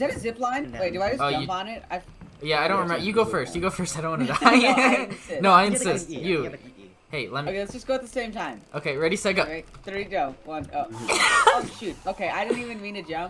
Is that a zip line? Wait, do I just Oh, jump you- on it? I Yeah, I don't remember. You go first. You go first. I don't want to No, die. I insist. no, I insist. You. Hey, let me. Okay, let's just go at the same time. Okay, ready, set, go. Alright, three, go. One, oh. oh, shoot. Okay, I didn't even mean to jump.